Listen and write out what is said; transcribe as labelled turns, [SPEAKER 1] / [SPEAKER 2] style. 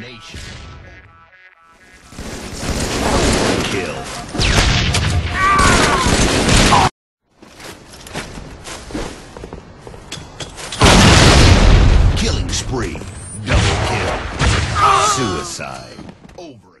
[SPEAKER 1] nation. Kill. Killing spree. Double kill. Suicide. Over